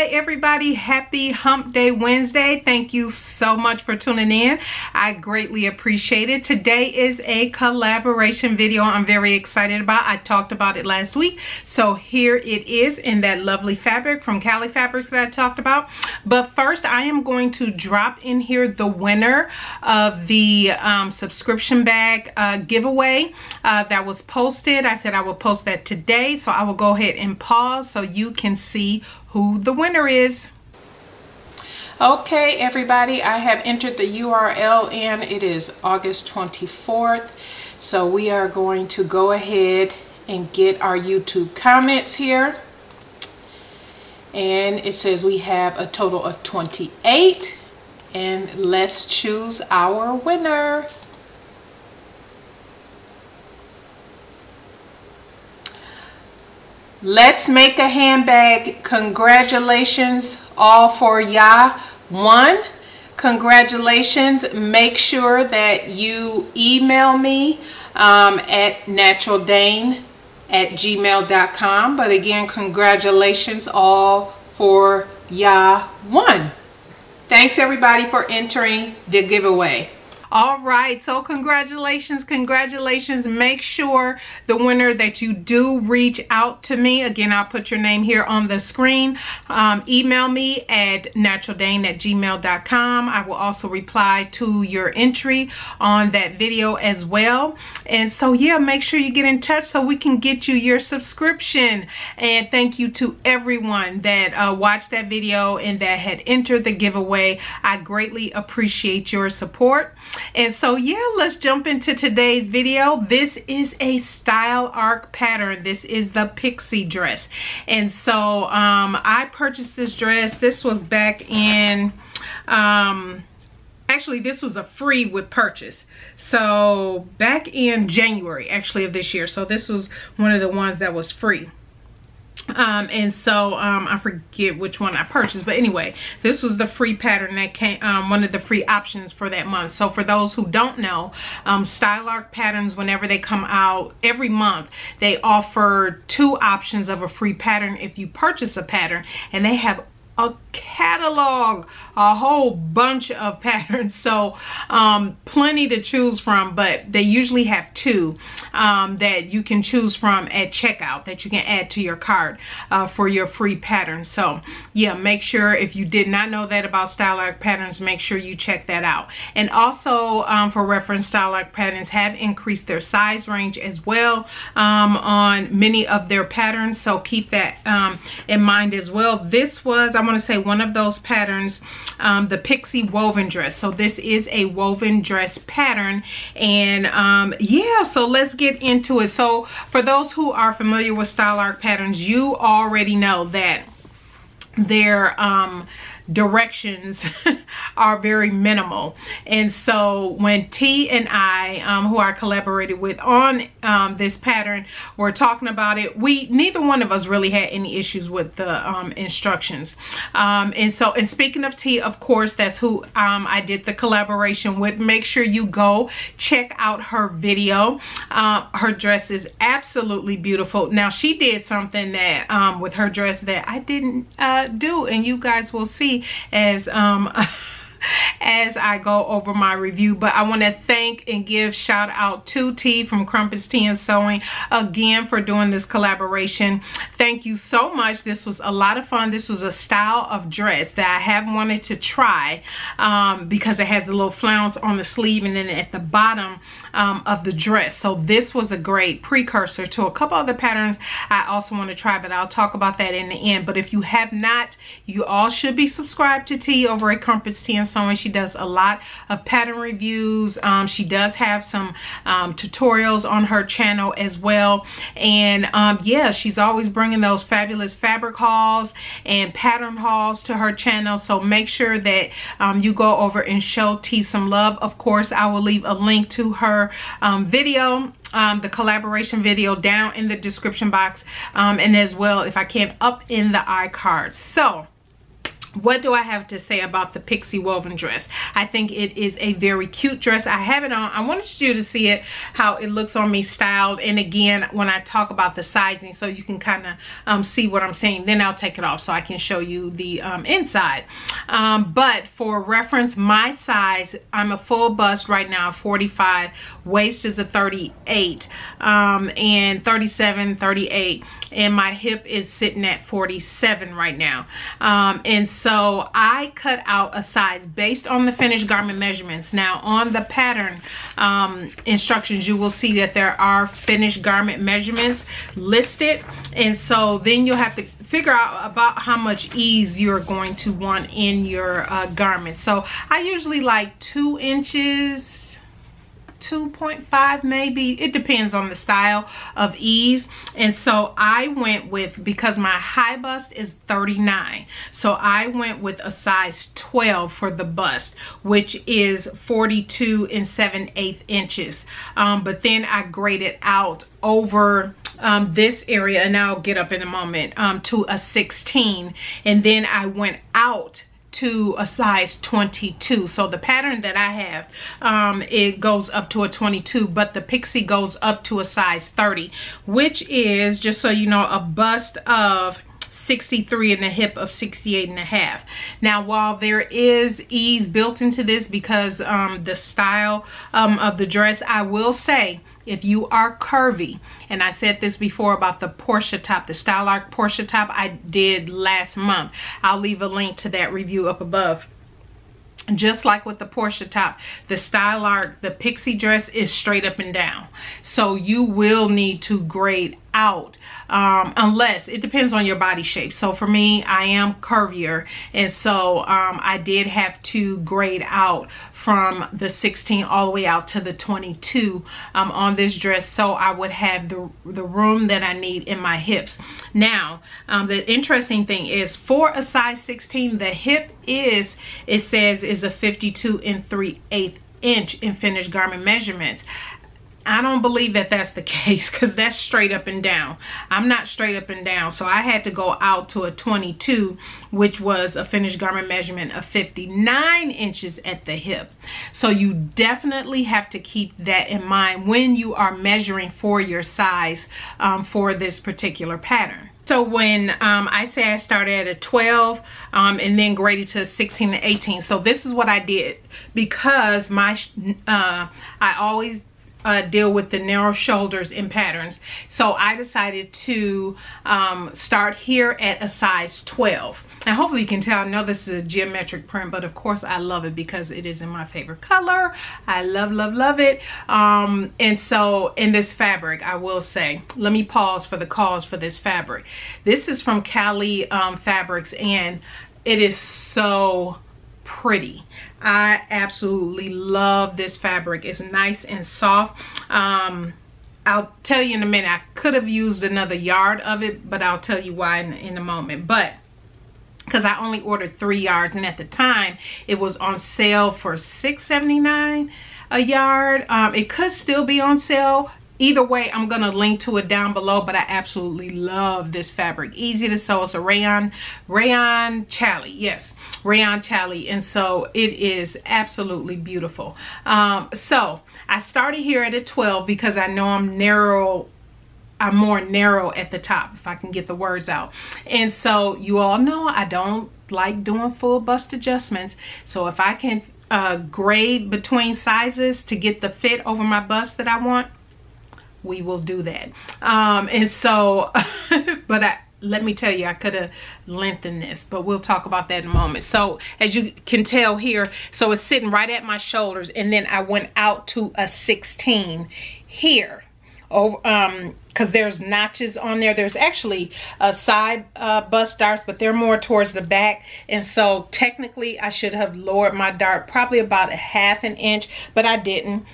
Hi everybody, happy hump day Wednesday. Thank you so much for tuning in. I greatly appreciate it. Today is a collaboration video I'm very excited about. I talked about it last week. So here it is in that lovely fabric from Cali Fabrics that I talked about. But first I am going to drop in here the winner of the um, subscription bag uh, giveaway uh, that was posted. I said I will post that today. So I will go ahead and pause so you can see who the winner is. Okay, everybody, I have entered the URL in. It is August 24th. So we are going to go ahead and get our YouTube comments here. And it says we have a total of 28. And let's choose our winner. Let's make a handbag. Congratulations all for ya. One, congratulations. Make sure that you email me um, at naturaldane at gmail.com. But again, congratulations all for ya. One. Thanks everybody for entering the giveaway all right so congratulations congratulations. Make sure the winner that you do reach out to me again i'll put your name here on the screen. Um, email me at naturaldane at gmail.com i will also reply to your entry on that video as well. And so yeah make sure you get in touch so we can get you your subscription. And thank you to everyone that uh, watched that video and that had entered the giveaway. I greatly appreciate your support and so yeah, let's jump into today's video. This is a style arc pattern. This is the pixie dress. And so um, I purchased this dress. This was back in, um, actually this was a free with purchase. So back in January actually of this year. So this was one of the ones that was free um and so um i forget which one i purchased but anyway this was the free pattern that came um one of the free options for that month. So for those who don't know um style arc patterns whenever they come out every month they offer two options of a free pattern if you purchase a pattern and they have a catalog a whole bunch of patterns. So um, plenty to choose from but they usually have two um, that you can choose from at checkout that you can add to your cart uh, for your free pattern. So yeah make sure if you did not know that about style arc patterns make sure you check that out. And also um, for reference style arc patterns have increased their size range as well um, on many of their patterns. So keep that um, in mind as well. This was I want to say one of those patterns um, the pixie woven dress. So this is a woven dress pattern and um, yeah so let's get into it. So for those who are familiar with style arc patterns you already know that their um directions are very minimal. And so when Tea and I um, who I collaborated with on um, this pattern were talking about it we neither one of us really had any issues with the um, instructions. Um, and so and speaking of Tea of course that's who um, I did the collaboration with. Make sure you go check out her video. Uh, her dress is absolutely beautiful. Now she did something that um, with her dress that I didn't uh, do and you guys will see as um as I go over my review. But I want to thank and give shout out to Tea from Crumpets Tea and Sewing again for doing this collaboration. Thank you so much. This was a lot of fun. This was a style of dress that I have wanted to try um, because it has a little flounce on the sleeve and then at the bottom um, of the dress. So this was a great precursor to a couple other patterns I also want to try, but I'll talk about that in the end. But if you have not, you all should be subscribed to Tea over at Crumpets Tea and Sewing. She does a lot of pattern reviews. Um, she does have some um, tutorials on her channel as well. And um, yeah, she's always bringing those fabulous fabric hauls and pattern hauls to her channel. So make sure that um, you go over and show Tea some love. Of course, I will leave a link to her um, video um, the collaboration video down in the description box um, and as well if I can up in the iCards. So what do I have to say about the pixie woven dress? I think it is a very cute dress. I have it on. I wanted you to see it, how it looks on me styled. And again, when I talk about the sizing, so you can kind of um, see what I'm saying, then I'll take it off so I can show you the um, inside. Um, but for reference, my size, I'm a full bust right now, 45. Waist is a 38 um, and 37, 38 and my hip is sitting at 47 right now. Um, and so I cut out a size based on the finished garment measurements. Now on the pattern um, instructions, you will see that there are finished garment measurements listed. And so then you'll have to figure out about how much ease you're going to want in your uh, garment. So I usually like two inches, 2.5 maybe. It depends on the style of ease. And so I went with because my high bust is 39 so I went with a size 12 for the bust which is 42 and 7 8 inches. Um, but then I graded out over um, this area and I'll get up in a moment um, to a 16 and then I went out to a size 22 so the pattern that I have um, it goes up to a 22 but the pixie goes up to a size 30 which is just so you know a bust of 63 and a hip of 68 and a half. Now while there is ease built into this because um, the style um, of the dress I will say if you are curvy and I said this before about the Portia top the Style Arc Portia top I did last month I'll leave a link to that review up above just like with the Portia top, the Style Arc, the pixie dress is straight up and down. So you will need to grade out um, unless it depends on your body shape. So for me, I am curvier. And so um, I did have to grade out from the 16 all the way out to the 22 um, on this dress. So I would have the, the room that I need in my hips. Now, um, the interesting thing is for a size 16, the hip is, it says is a 52 and 3 8 inch in finished garment measurements. I don't believe that that's the case because that's straight up and down. I'm not straight up and down. So I had to go out to a 22, which was a finished garment measurement of 59 inches at the hip. So you definitely have to keep that in mind when you are measuring for your size um, for this particular pattern. So when um, I say I started at a 12 um, and then graded to 16 to 18. So this is what I did because my uh, I always uh, deal with the narrow shoulders and patterns. So I decided to um, start here at a size 12. And hopefully you can tell, I know this is a geometric print, but of course I love it because it is in my favorite color. I love, love, love it. Um, and so in this fabric, I will say, let me pause for the cause for this fabric. This is from Cali um, Fabrics and it is so pretty. I absolutely love this fabric. It's nice and soft. Um, I'll tell you in a minute. I could have used another yard of it, but I'll tell you why in, in a moment. But because I only ordered three yards and at the time it was on sale for $6.79 a yard. Um, it could still be on sale Either way, I'm to link to it down below, but I absolutely love this fabric. Easy to sew. It's a rayon, rayon challis. Yes, rayon challis. And so it is absolutely beautiful. Um, so I started here at a 12 because I know I'm narrow I'm more narrow at the top if I can get the words out. And so you all know I don't like doing full bust adjustments. So if I can uh, grade between sizes to get the fit over my bust that I want, we will do that. Um, and so, but I, let me tell you, I could have lengthened this, but we'll talk about that in a moment. So as you can tell here, so it's sitting right at my shoulders and then I went out to a 16 here. Oh, um, because there's notches on there. There's actually a side uh, bust darts, but they're more towards the back. And so technically I should have lowered my dart probably about a half an inch, but I didn't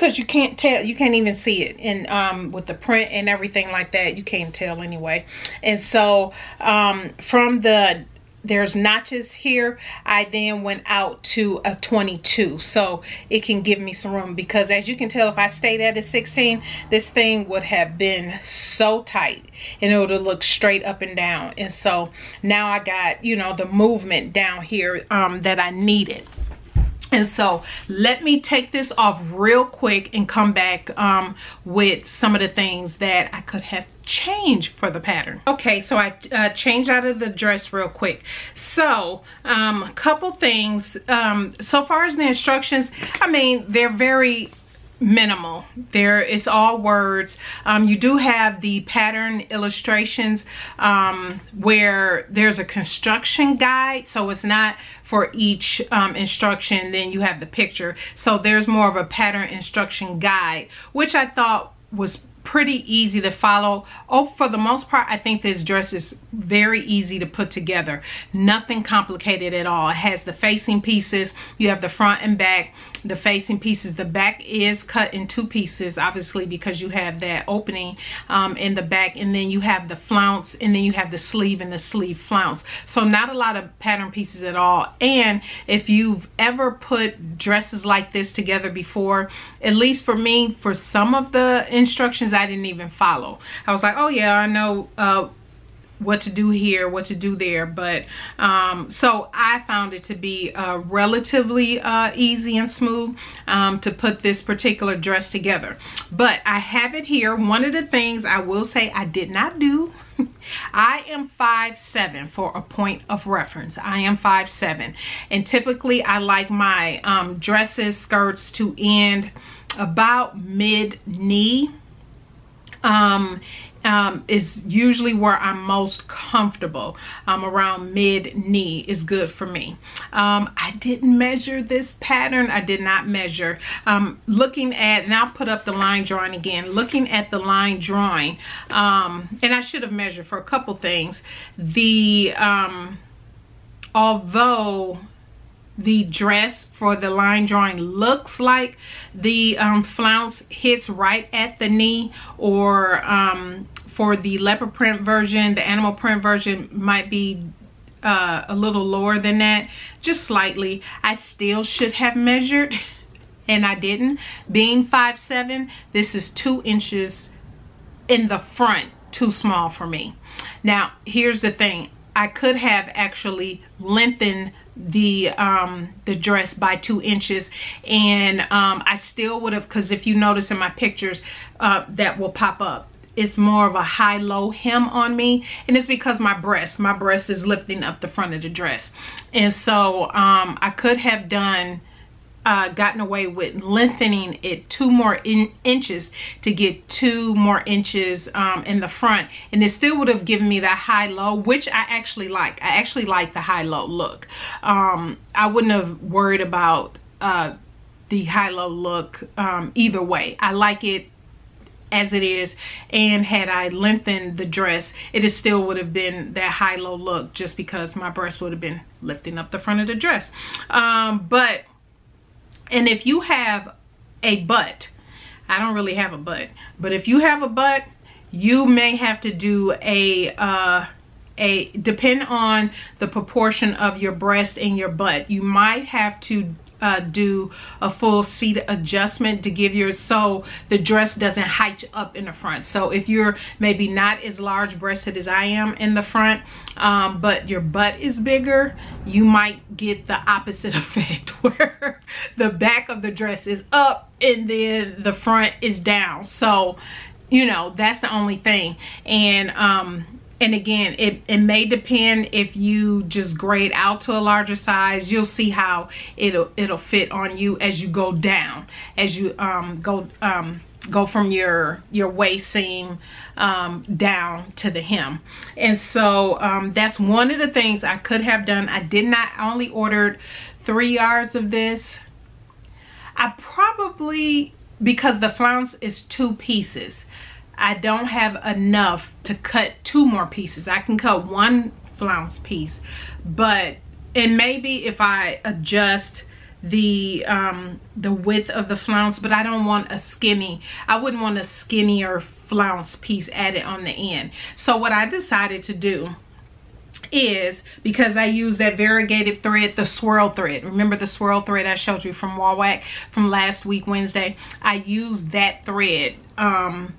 because you can't tell you can't even see it. And um, with the print and everything like that you can't tell anyway. And so um, from the there's notches here I then went out to a 22 so it can give me some room because as you can tell if I stayed at a 16 this thing would have been so tight and it would have looked straight up and down. And so now I got you know the movement down here um, that I needed and so let me take this off real quick and come back um, with some of the things that I could have changed for the pattern. Okay, so I uh, changed out of the dress real quick. So um, a couple things. Um, so far as the instructions, I mean, they're very minimal there it's all words um, you do have the pattern illustrations um, where there's a construction guide so it's not for each um, instruction then you have the picture so there's more of a pattern instruction guide which I thought was pretty easy to follow. Oh, for the most part, I think this dress is very easy to put together. Nothing complicated at all. It has the facing pieces. You have the front and back the facing pieces. The back is cut in two pieces obviously because you have that opening um, in the back and then you have the flounce and then you have the sleeve and the sleeve flounce. So not a lot of pattern pieces at all. And if you've ever put dresses like this together before at least for me for some of the instructions I didn't even follow. I was like oh yeah I know uh, what to do here, what to do there. But um, so I found it to be uh, relatively uh, easy and smooth um, to put this particular dress together. But I have it here. One of the things I will say I did not do I am five seven for a point of reference. I am five seven, and typically I like my um, dresses, skirts to end about mid knee um, um, is usually where I'm most comfortable. Um, around mid knee is good for me. Um, I didn't measure this pattern. I did not measure. Um, looking at, and I'll put up the line drawing again, looking at the line drawing, um, and I should have measured for a couple things. The, um, although the dress for the line drawing looks like. The um, flounce hits right at the knee or um, for the leopard print version the animal print version might be uh, a little lower than that just slightly. I still should have measured and I didn't. Being five seven this is two inches in the front too small for me. Now here's the thing. I could have actually lengthened the um the dress by two inches. And um i still would have because if you notice in my pictures uh that will pop up. It's more of a high-low hem on me and it's because my breast my breast is lifting up the front of the dress. And so um i could have done uh, gotten away with lengthening it two more in inches to get two more inches um, in the front and it still would have given me that high-low which I actually like. I actually like the high-low look. Um, I wouldn't have worried about uh, the high-low look um, either way. I like it as it is and had I lengthened the dress it still would have been that high-low look just because my breast would have been lifting up the front of the dress um, but and if you have a butt, I don't really have a butt, but if you have a butt, you may have to do a, uh, a, depend on the proportion of your breast and your butt, you might have to uh, do a full seat adjustment to give your so the dress doesn't height up in the front. So if you're maybe not as large breasted as I am in the front um, but your butt is bigger you might get the opposite effect where the back of the dress is up and then the front is down. So you know that's the only thing. And um and again it, it may depend if you just grade out to a larger size. You'll see how it'll it'll fit on you as you go down as you um go um go from your your waist seam um, down to the hem. And so um, that's one of the things I could have done. I did not I only ordered three yards of this. I probably because the flounce is two pieces I don't have enough to cut two more pieces. I can cut one flounce piece, but and maybe if I adjust the um the width of the flounce but i don't want a skinny i wouldn't want a skinnier flounce piece added on the end so what i decided to do is because I use that variegated thread, the swirl thread. Remember the swirl thread I showed you from Wawak from last week, Wednesday? I used that thread um,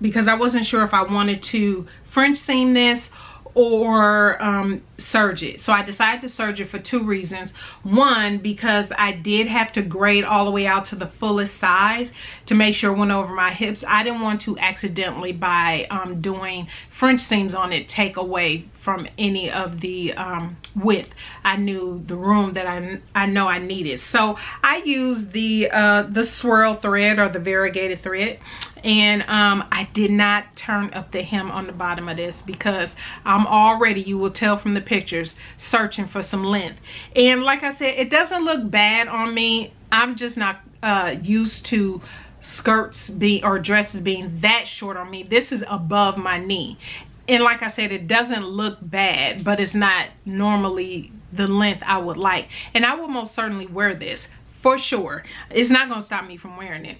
because I wasn't sure if I wanted to French seam this or um, serge it. So I decided to serge it for two reasons. One, because I did have to grade all the way out to the fullest size to make sure it went over my hips. I didn't want to accidentally, by um, doing French seams on it, take away from any of the um, width. I knew the room that I, I know I needed. So I used the, uh, the swirl thread or the variegated thread and um, I did not turn up the hem on the bottom of this because I'm already, you will tell from the pictures, searching for some length. And like I said, it doesn't look bad on me. I'm just not uh, used to skirts being or dresses being that short on me. This is above my knee. And like I said, it doesn't look bad, but it's not normally the length I would like. And I will most certainly wear this for sure. It's not going to stop me from wearing it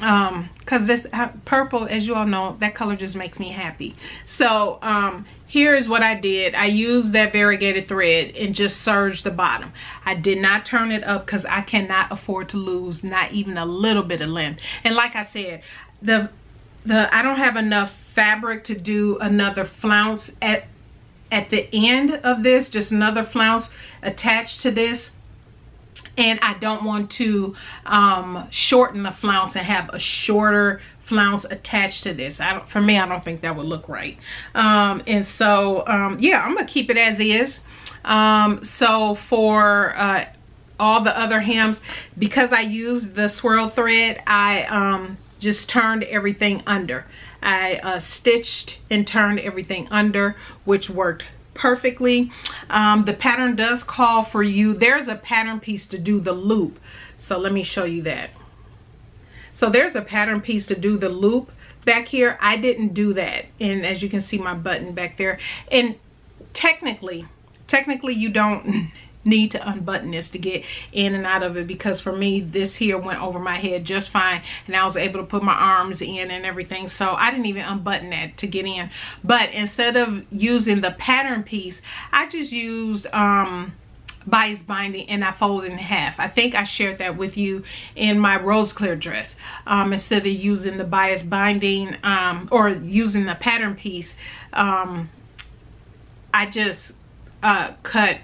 um because this uh, purple as you all know that color just makes me happy. So um here's what i did. I used that variegated thread and just serged the bottom. I did not turn it up because i cannot afford to lose not even a little bit of length. And like i said the the i don't have enough fabric to do another flounce at at the end of this just another flounce attached to this and I don't want to um, shorten the flounce and have a shorter flounce attached to this. I don't, for me, I don't think that would look right. Um, and so, um, yeah, I'm gonna keep it as is. Um, so for uh, all the other hems, because I used the swirl thread, I um, just turned everything under. I uh, stitched and turned everything under, which worked perfectly. Um, the pattern does call for you. There's a pattern piece to do the loop. So let me show you that. So there's a pattern piece to do the loop back here. I didn't do that. And as you can see my button back there. And technically, technically you don't need to unbutton this to get in and out of it because for me this here went over my head just fine and I was able to put my arms in and everything so I didn't even unbutton that to get in but instead of using the pattern piece I just used um bias binding and I folded in half. I think I shared that with you in my rose clear dress. Um, instead of using the bias binding um, or using the pattern piece, um, I just uh, cut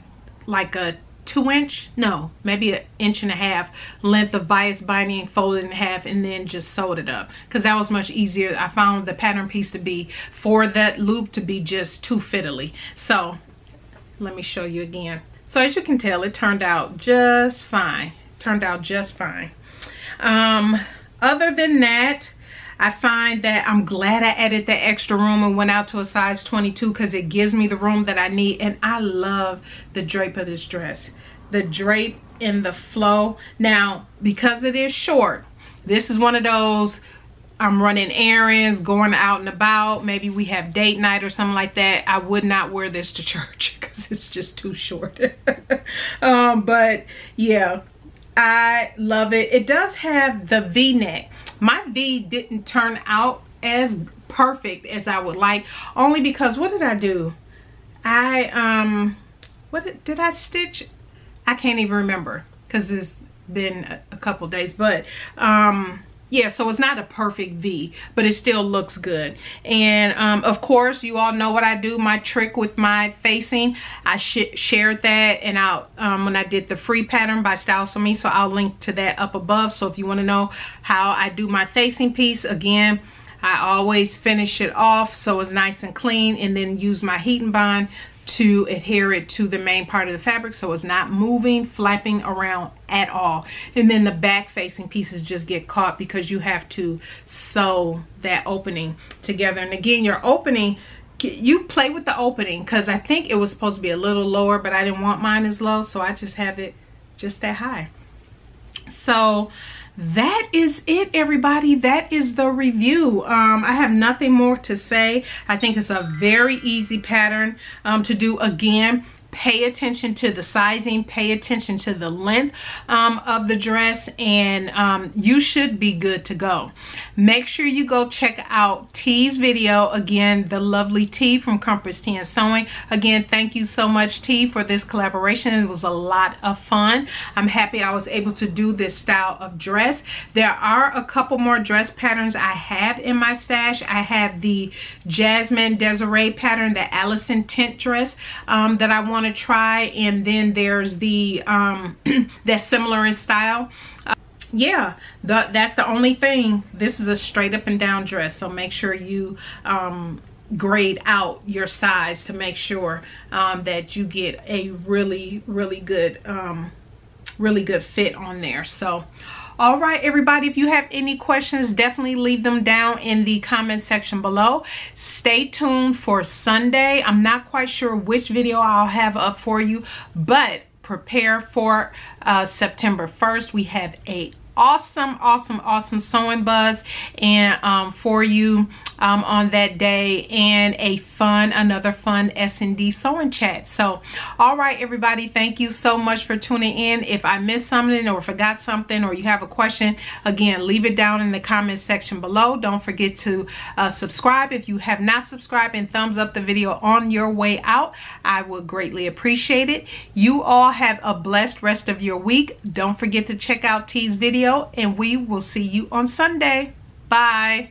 like a two inch? No maybe an inch and a half. Length of bias binding folded in half and then just sewed it up. Because that was much easier. I found the pattern piece to be for that loop to be just too fiddly. So let me show you again. So as you can tell it turned out just fine. Turned out just fine. Um other than that I find that I'm glad I added that extra room and went out to a size 22 because it gives me the room that I need. And I love the drape of this dress. The drape in the flow. Now, because it is short, this is one of those I'm running errands, going out and about. Maybe we have date night or something like that. I would not wear this to church because it's just too short. um, but yeah, I love it. It does have the V-neck my V didn't turn out as perfect as I would like only because what did I do? I um what did, I stitch? I can't even remember because it's been a, a couple days but um yeah so it's not a perfect v but it still looks good. And um, of course you all know what i do my trick with my facing. I sh shared that and out um, when i did the free pattern by styles me so i'll link to that up above. So if you want to know how i do my facing piece again I always finish it off so it's nice and clean and then use my heat and bond to adhere it to the main part of the fabric so it's not moving, flapping around at all. And then the back facing pieces just get caught because you have to sew that opening together. And again, your opening, you play with the opening because I think it was supposed to be a little lower, but I didn't want mine as low, so I just have it just that high. So that is it everybody. That is the review. Um, i have nothing more to say. I think it's a very easy pattern um, to do again pay attention to the sizing pay attention to the length um, of the dress and um, you should be good to go. Make sure you go check out Tea's video. Again the lovely Tea from Tea and Sewing. Again thank you so much Tea for this collaboration. It was a lot of fun. I'm happy I was able to do this style of dress. There are a couple more dress patterns I have in my stash. I have the Jasmine Desiree pattern the Allison tent dress um, that I want to try and then there's the um, that's similar in style. Uh, yeah the, that's the only thing. This is a straight up and down dress so make sure you um, grade out your size to make sure um, that you get a really really good um, really good fit on there. So all right everybody if you have any questions definitely leave them down in the comment section below. Stay tuned for sunday. I'm not quite sure which video i'll have up for you but prepare for uh, september 1st we have a awesome awesome awesome sewing buzz and um, for you um, on that day and a fun another fun S&D sewing chat. So all right everybody thank you so much for tuning in. If I missed something or forgot something or you have a question again leave it down in the comment section below. Don't forget to uh, subscribe. If you have not subscribed and thumbs up the video on your way out. I would greatly appreciate it. You all have a blessed rest of your week. Don't forget to check out Tea's video and we will see you on Sunday. Bye.